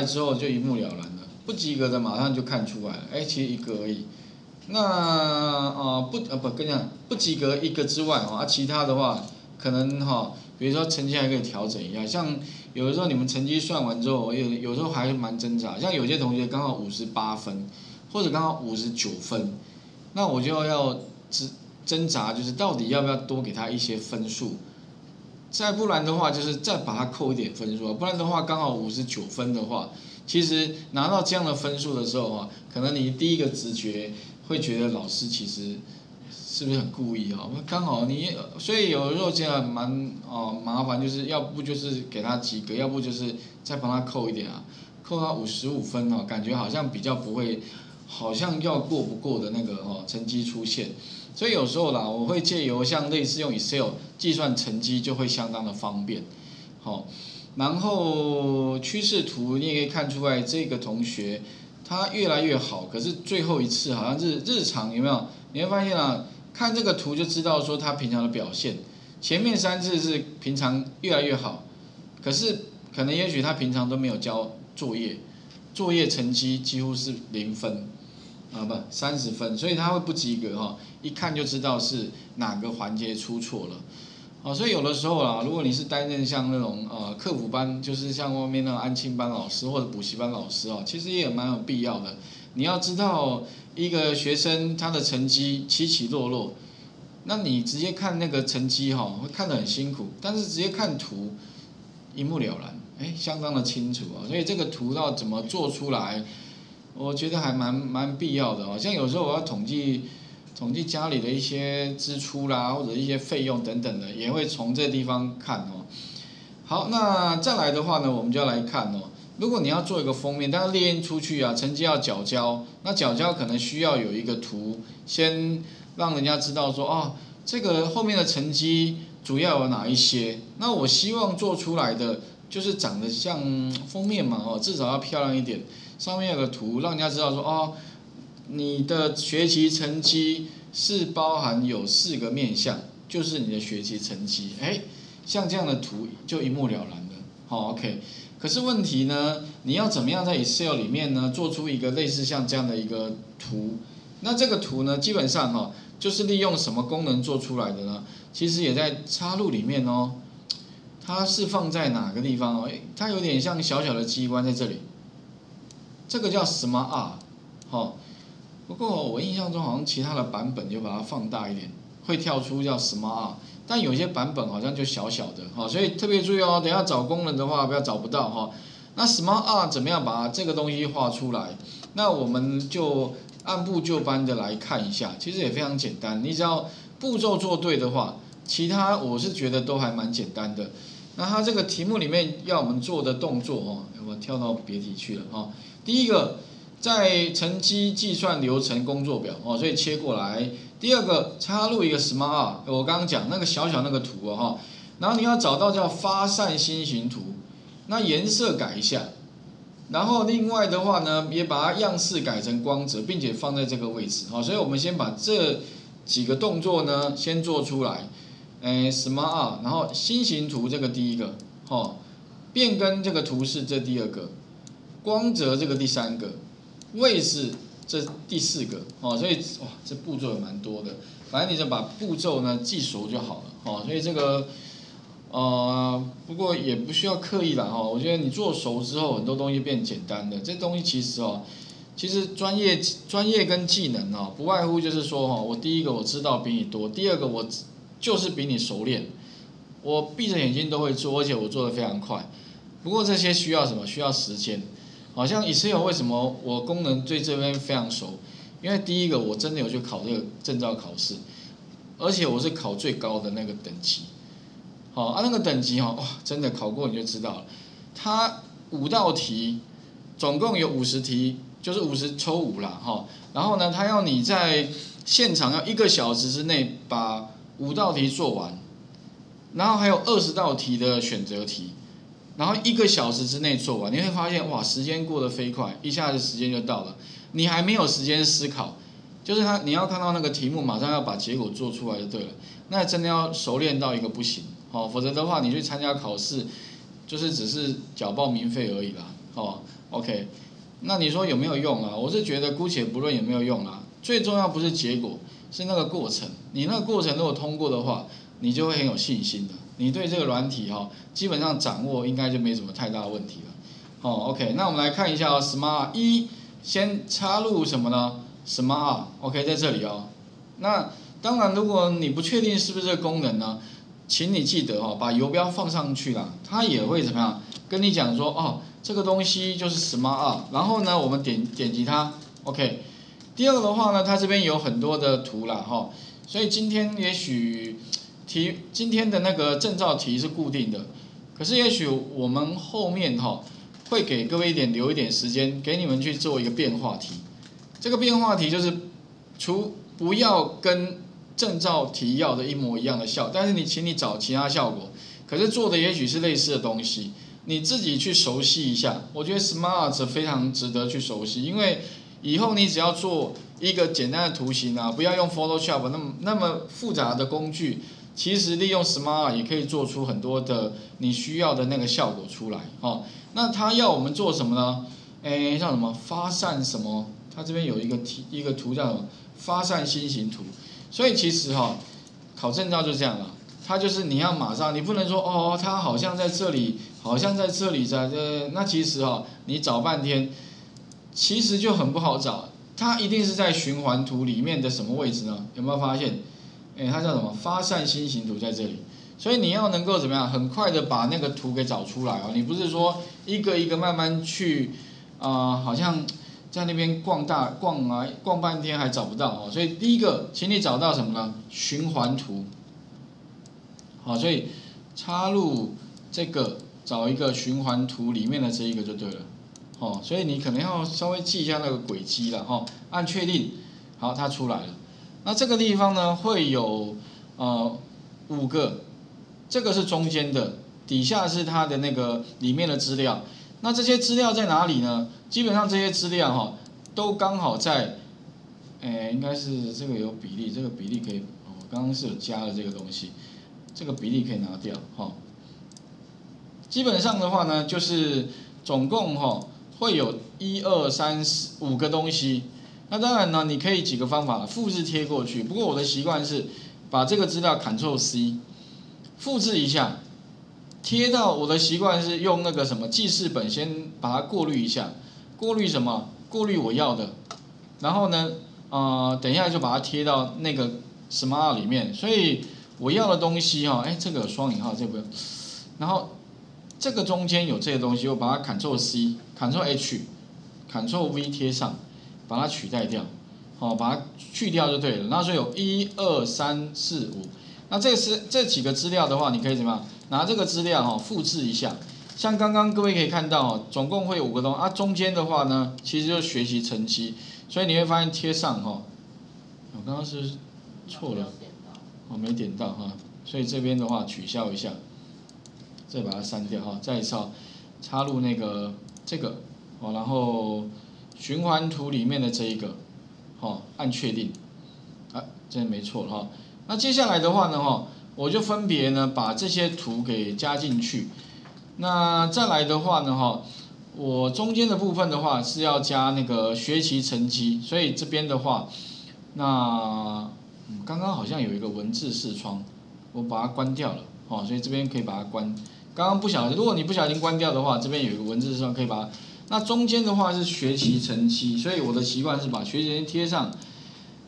来之后就一目了然了，不及格的马上就看出来了，哎，其实一个而已。那啊不呃不跟你讲，不及格一个之外啊，其他的话可能哈，比如说成绩还可以调整一下，像有的时候你们成绩算完之后，有有时候还蛮挣扎，像有些同学刚好五十八分，或者刚好五十九分，那我就要挣挣扎，就是到底要不要多给他一些分数。再不然的话，就是再把它扣一点分数，不然的话，刚好五十九分的话，其实拿到这样的分数的时候啊，可能你第一个直觉会觉得老师其实是不是很故意啊？刚好你，所以有的时候这样蛮哦麻烦，就是要不就是给他及格，要不就是再帮他扣一点啊，扣他五十五分哦，感觉好像比较不会，好像要过不过的那个哦成绩出现。所以有时候啦，我会借由像类似用 Excel 计算成绩，就会相当的方便。好，然后趋势图你也可以看出来，这个同学他越来越好，可是最后一次好像是日常有没有？你会发现啊，看这个图就知道说他平常的表现。前面三次是平常越来越好，可是可能也许他平常都没有交作业，作业成绩几乎是零分。啊不，三十分，所以他会不及格哈，一看就知道是哪个环节出错了，哦，所以有的时候啊，如果你是担任像那种呃客服班，就是像外面那种安亲班老师或者补习班老师哦，其实也蛮有必要的。你要知道一个学生他的成绩起起落落，那你直接看那个成绩哈，会看得很辛苦，但是直接看图一目了然，哎，相当的清楚啊。所以这个图要怎么做出来？我觉得还蛮蛮必要的哦，像有时候我要统计统计家里的一些支出啦，或者一些费用等等的，也会从这地方看哦。好，那再来的话呢，我们就要来看哦。如果你要做一个封面，但是列印出去啊，成绩要缴交，那缴交可能需要有一个图，先让人家知道说哦，这个后面的成绩主要有哪一些。那我希望做出来的就是长得像封面嘛哦，至少要漂亮一点。上面有个图，让人家知道说哦，你的学习成绩是包含有四个面向，就是你的学习成绩。哎，像这样的图就一目了然的。好，OK。可是问题呢，你要怎么样在 Excel 里面呢，做出一个类似像这样的一个图？那这个图呢，基本上哈，就是利用什么功能做出来的呢？其实也在插入里面哦。它是放在哪个地方哦？哎，它有点像小小的机关在这里。这个叫 Smart R，好，不过我印象中好像其他的版本就把它放大一点，会跳出叫 Smart 但有些版本好像就小小的，哈，所以特别注意哦，等下找功能的话不要找不到哈。那 Smart R 怎么样把这个东西画出来？那我们就按部就班的来看一下，其实也非常简单，你只要步骤做对的话，其他我是觉得都还蛮简单的。那它这个题目里面要我们做的动作哦，我跳到别题去了哈。第一个，在乘积计算流程工作表哦，所以切过来。第二个，插入一个 Smart，我刚刚讲那个小小那个图哦哈，然后你要找到叫发散心形图，那颜色改一下，然后另外的话呢，也把它样式改成光泽，并且放在这个位置哦，所以我们先把这几个动作呢先做出来，哎，Smart，然后心形图这个第一个，哈，变更这个图示这第二个。光泽这个第三个，位置这第四个哦，所以哇，这步骤也蛮多的。反正你就把步骤呢记熟就好了哦。所以这个呃，不过也不需要刻意了哈。我觉得你做熟之后，很多东西变简单的。这东西其实哦，其实专业专业跟技能哦，不外乎就是说哈，我第一个我知道比你多，第二个我就是比你熟练，我闭着眼睛都会做，而且我做的非常快。不过这些需要什么？需要时间。好像 Excel 为什么我功能对这边非常熟？因为第一个我真的有去考这个证照考试，而且我是考最高的那个等级。好啊，那个等级哦哇，真的考过你就知道了。它五道题，总共有五十题，就是五十抽五啦哈。然后呢，他要你在现场要一个小时之内把五道题做完，然后还有二十道题的选择题。然后一个小时之内做完，你会发现哇，时间过得飞快，一下子时间就到了，你还没有时间思考，就是他你要看到那个题目，马上要把结果做出来就对了。那真的要熟练到一个不行，哦，否则的话你去参加考试，就是只是缴报名费而已啦，哦，OK，那你说有没有用啊？我是觉得姑且不论有没有用啊，最重要不是结果，是那个过程。你那个过程如果通过的话，你就会很有信心的。你对这个软体哈，基本上掌握应该就没什么太大问题了。哦，OK，那我们来看一下哦，Smart 一先插入什么呢？Smart，OK，在这里哦。那当然，如果你不确定是不是这个功能呢，请你记得哦，把游标放上去了，它也会怎么样？跟你讲说哦，这个东西就是 Smart，然后呢，我们点点击它，OK。第二个的话呢，它这边有很多的图了哈，所以今天也许题今天的那个证照题是固定的，可是也许我们后面哈会给各位一点留一点时间，给你们去做一个变化题。这个变化题就是除不要跟证照题要的一模一样的效，但是你请你找其他效果，可是做的也许是类似的东西，你自己去熟悉一下。我觉得 Smart 非常值得去熟悉，因为以后你只要做一个简单的图形啊，不要用 Photoshop 那么那么复杂的工具，其实利用 Smart 也可以做出很多的你需要的那个效果出来哦。那他要我们做什么呢？诶，像什么发散什么？它这边有一个题一个图叫什么？发散心形图。所以其实哈，考证照就这样了，它就是你要马上，你不能说哦，它好像在这里，好像在这里，在这，那其实哈，你找半天，其实就很不好找，它一定是在循环图里面的什么位置呢？有没有发现？哎，它叫什么？发散心形图在这里，所以你要能够怎么样，很快的把那个图给找出来哦，你不是说一个一个慢慢去啊，好像。在那边逛大逛啊，逛半天还找不到哦，所以第一个，请你找到什么呢？循环图。好，所以插入这个，找一个循环图里面的这一个就对了。哦，所以你可能要稍微记一下那个轨迹了哈。按确定，好，它出来了。那这个地方呢，会有呃五个，这个是中间的，底下是它的那个里面的资料。那这些资料在哪里呢？基本上这些资料哈，都刚好在，诶，应该是这个有比例，这个比例可以，我刚刚是有加了这个东西，这个比例可以拿掉哈。基本上的话呢，就是总共哈会有一二三四五个东西。那当然呢，你可以几个方法复制贴过去。不过我的习惯是把这个资料 Ctrl C，复制一下。贴到我的习惯是用那个什么记事本，先把它过滤一下，过滤什么？过滤我要的，然后呢，呃，等一下就把它贴到那个 Smart 里面。所以我要的东西哈，哎，这个双引号，这个，然后这个中间有这些东西，我把它 Ctrl C，Ctrl H，Ctrl V 贴上，把它取代掉，好，把它去掉就对了。那所以有一二三四五，那这是这几个资料的话，你可以怎么样？拿这个资料哈，复制一下，像刚刚各位可以看到，总共会有五个东啊，中间的话呢，其实就是学习成绩，所以你会发现贴上哈，我刚刚是错了，我没点到哈，所以这边的话取消一下，再把它删掉哈，再抄插入那个这个哦，然后循环图里面的这一个，好，按确定，啊，这没错哈，那接下来的话呢哈。我就分别呢把这些图给加进去，那再来的话呢哈，我中间的部分的话是要加那个学习成绩，所以这边的话，那刚刚好像有一个文字视窗，我把它关掉了，哦，所以这边可以把它关。刚刚不小心，如果你不小心关掉的话，这边有一个文字视窗可以把它。那中间的话是学习成绩，所以我的习惯是把学习成绩贴上。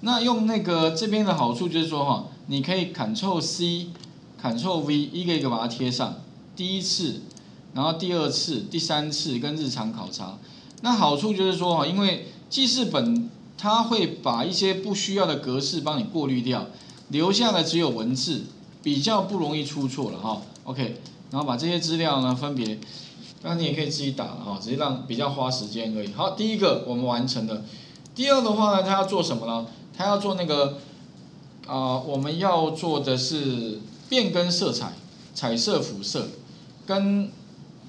那用那个这边的好处就是说哈。你可以 Ctrl C，Ctrl V，一个一个把它贴上。第一次，然后第二次、第三次跟日常考察。那好处就是说哈，因为记事本它会把一些不需要的格式帮你过滤掉，留下的只有文字，比较不容易出错了哈。OK，然后把这些资料呢分别，那你也可以自己打了哈，只是让比较花时间而已。好，第一个我们完成了。第二的话呢，它要做什么呢？它要做那个。啊，我们要做的是变更色彩、彩色辐射跟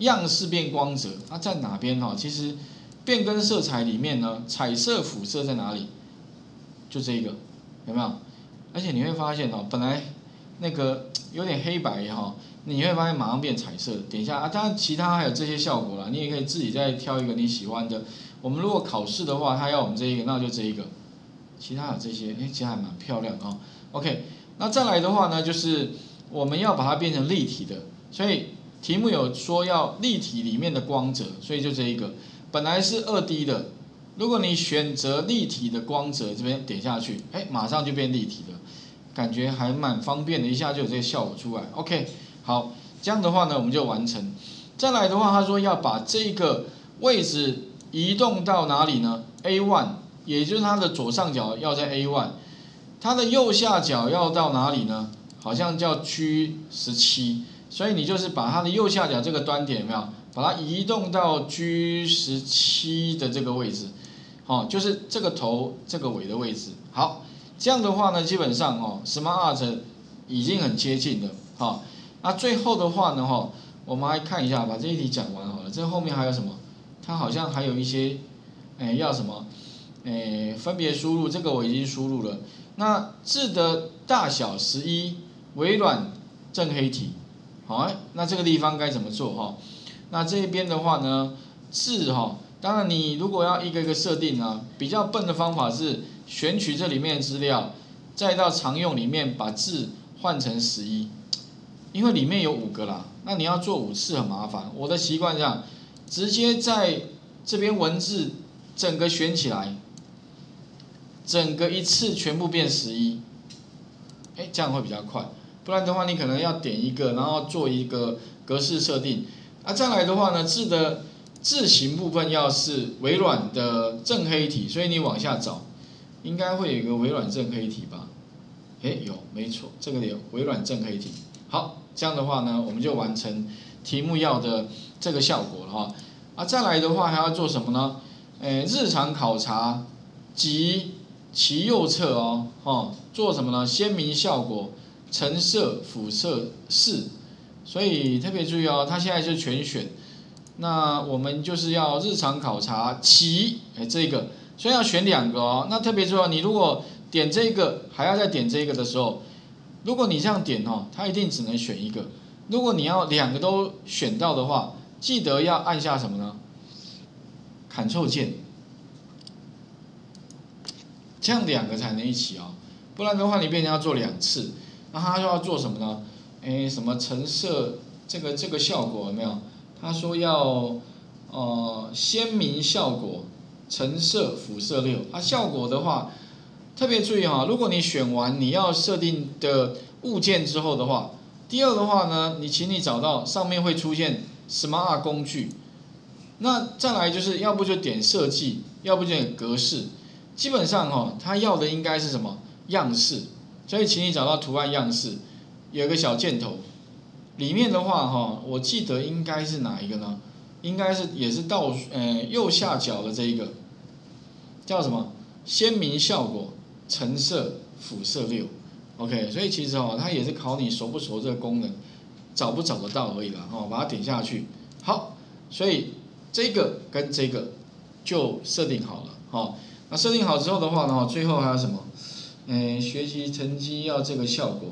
样式变光泽。它在哪边哈？其实变更色彩里面呢，彩色辐射在哪里？就这一个，有没有？而且你会发现哦，本来那个有点黑白哈，你会发现马上变彩色。点一下啊，当然其他还有这些效果啦，你也可以自己再挑一个你喜欢的。我们如果考试的话，他要我们这一个，那就这一个。其他有这些，哎，其实还蛮漂亮啊。OK，那再来的话呢，就是我们要把它变成立体的，所以题目有说要立体里面的光泽，所以就这一个，本来是二 D 的，如果你选择立体的光泽，这边点下去，哎，马上就变立体了，感觉还蛮方便的，一下就有这个效果出来。OK，好，这样的话呢，我们就完成。再来的话，他说要把这个位置移动到哪里呢？A one。也就是它的左上角要在 A one，它的右下角要到哪里呢？好像叫 G 十七，所以你就是把它的右下角这个端点有没有，把它移动到 G 十七的这个位置，哦，就是这个头这个尾的位置。好，这样的话呢，基本上哦，Smart Art 已经很接近了。好，那最后的话呢，哈，我们来看一下，把这一题讲完好了。这后面还有什么？它好像还有一些，哎，要什么？诶，分别输入这个我已经输入了。那字的大小十一，微软正黑体，好，那这个地方该怎么做哈？那这边的话呢，字哈，当然你如果要一个一个设定啊，比较笨的方法是选取这里面的资料，再到常用里面把字换成十一，因为里面有五个啦，那你要做五次很麻烦。我的习惯这样，直接在这边文字整个选起来。整个一次全部变十一，哎，这样会比较快。不然的话，你可能要点一个，然后做一个格式设定。啊，再来的话呢，字的字形部分要是微软的正黑体，所以你往下找，应该会有一个微软正黑体吧？哎，有，没错，这个有微软正黑体。好，这样的话呢，我们就完成题目要的这个效果了哈。啊，再来的话还要做什么呢？哎，日常考察及其右侧哦，哦，做什么呢？鲜明效果，橙色辐射四，所以特别注意哦，它现在是全选。那我们就是要日常考察其，哎，这个，所以要选两个哦。那特别重要，你如果点这个，还要再点这个的时候，如果你这样点哦，它一定只能选一个。如果你要两个都选到的话，记得要按下什么呢？Ctrl 键。这样两个才能一起哦，不然的话你变成要做两次，那他说要做什么呢？哎，什么橙色这个这个效果有没有？他说要呃鲜明效果，橙色辐射六。啊，效果的话特别注意哈，如果你选完你要设定的物件之后的话，第二的话呢，你请你找到上面会出现 Smart 工具，那再来就是要不就点设计，要不就点格式。基本上哈，他要的应该是什么样式？所以请你找到图案样式，有个小箭头，里面的话哈，我记得应该是哪一个呢？应该是也是倒呃右下角的这一个，叫什么？鲜明效果，橙色辐射六，OK。所以其实哦，它也是考你熟不熟这个功能，找不找得到而已啦。哦，把它点下去，好，所以这个跟这个就设定好了，好。那设定好之后的话呢，最后还有什么？嗯，学习成绩要这个效果，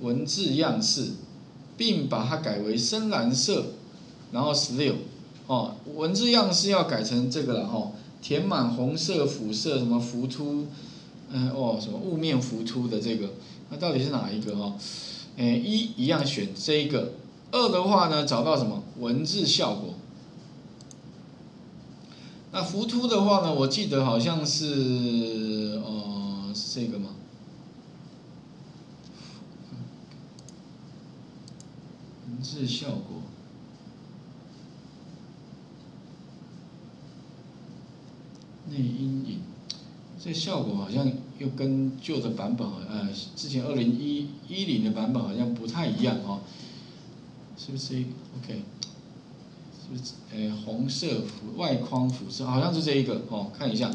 文字样式，并把它改为深蓝色，然后十六，哦，文字样式要改成这个了哈，填满红色辐射什么浮凸，嗯哦什么雾面浮凸的这个，那到底是哪一个哈？哎，一一样选这个，二的话呢，找到什么文字效果？那浮凸的话呢？我记得好像是，呃，是这个吗？文字效果，内阴影，这效果好像又跟旧的版本，呃，之前二零一一零的版本好像不太一样哦，是不是？OK。是不是呃红色辐外框辐射，好像是这一个哦，看一下。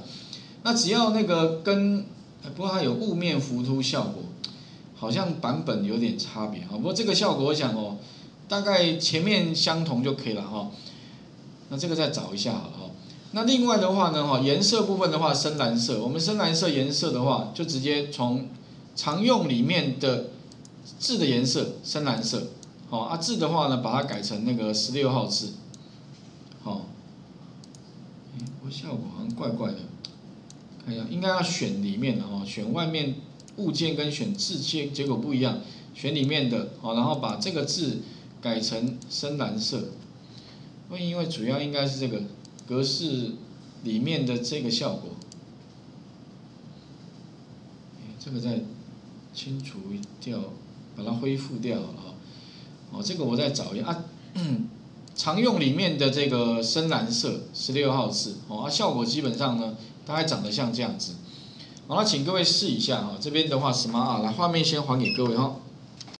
那只要那个跟，不过它有雾面浮凸效果，好像版本有点差别啊。不过这个效果我想哦，大概前面相同就可以了哈。那这个再找一下好了哈。那另外的话呢哈，颜色部分的话深蓝色，我们深蓝色颜色的话，就直接从常用里面的字的颜色深蓝色，好啊字的话呢，把它改成那个十六号字，好，我效果好像怪怪的，看一下，应该要选里面的哦，选外面物件跟选字结结果不一样，选里面的，好，然后把这个字改成深蓝色，因为主要应该是这个格式里面的这个效果，这个再。清除掉，把它恢复掉了哦，这个我再找一下啊。常用里面的这个深蓝色十六号字哦，啊，效果基本上呢，大概长得像这样子。好，了请各位试一下哈，这边的话什么啊？来，画面先还给各位哈。